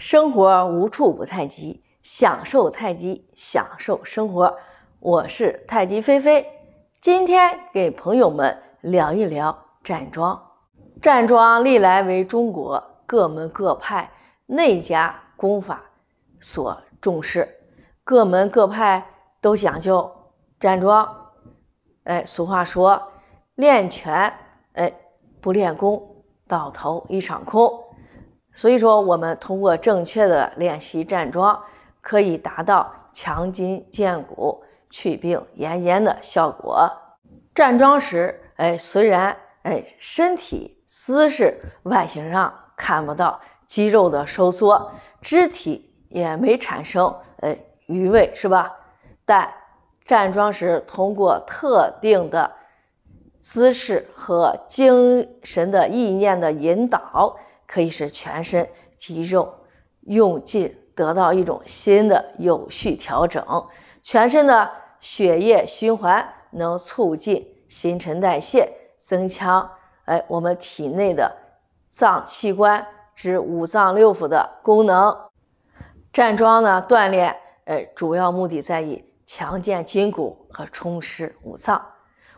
生活无处不太极，享受太极，享受生活。我是太极菲菲，今天给朋友们聊一聊站桩。站桩历来为中国各门各派内家功法所重视，各门各派都讲究站桩。哎，俗话说，练拳哎不练功，到头一场空。所以说，我们通过正确的练习站桩，可以达到强筋健骨、祛病延年的效果。站桩时，哎，虽然哎身体姿势外形上看不到肌肉的收缩，肢体也没产生哎余位，是吧？但站桩时，通过特定的姿势和精神的意念的引导。可以使全身肌肉用劲，得到一种新的有序调整，全身的血液循环能促进新陈代谢，增强哎我们体内的脏器官之五脏六腑的功能。站桩呢锻炼，哎，主要目的在于强健筋骨和充实五脏。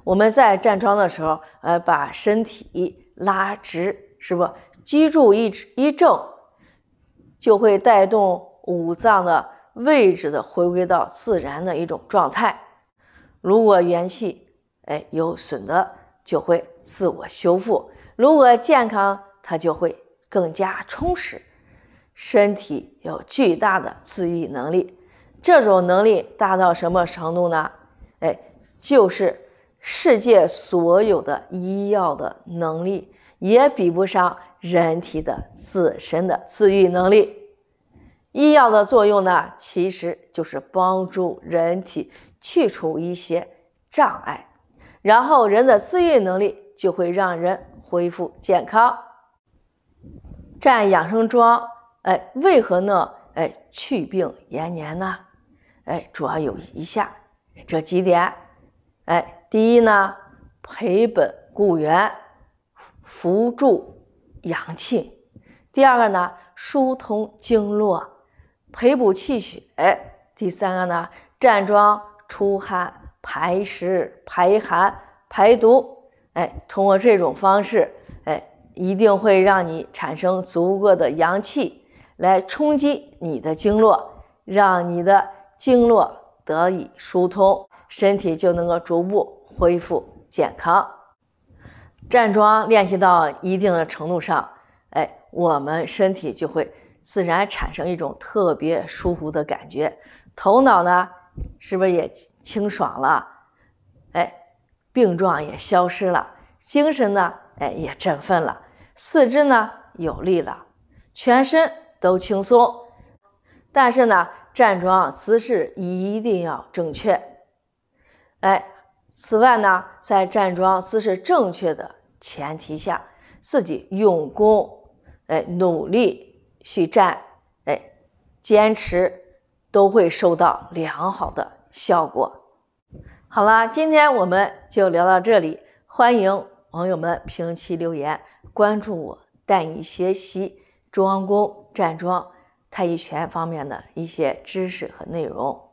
我们在站桩的时候，呃，把身体拉直，是不？脊柱一一正，就会带动五脏的位置的回归到自然的一种状态。如果元气哎有损的，就会自我修复；如果健康，它就会更加充实。身体有巨大的自愈能力，这种能力大到什么程度呢？哎，就是世界所有的医药的能力也比不上。人体的自身的自愈能力，医药的作用呢，其实就是帮助人体去除一些障碍，然后人的自愈能力就会让人恢复健康。占养生桩，哎，为何呢？哎，祛病延年呢？哎，主要有以下这几点。哎，第一呢，培本固元，扶助。阳气，第二个呢，疏通经络，培补气血；第三个呢，站桩出汗排湿排寒排毒。哎，通过这种方式，哎，一定会让你产生足够的阳气来冲击你的经络，让你的经络得以疏通，身体就能够逐步恢复健康。站桩练习到一定的程度上，哎，我们身体就会自然产生一种特别舒服的感觉，头脑呢，是不是也清爽了？哎，病状也消失了，精神呢，哎，也振奋了，四肢呢有力了，全身都轻松。但是呢，站桩姿势一定要正确，哎。此外呢，在站桩姿势正确的前提下，自己用功，哎，努力去站，哎，坚持，都会收到良好的效果。好了，今天我们就聊到这里，欢迎网友们评论区留言，关注我，带你学习中央功、站桩、太极拳方面的一些知识和内容。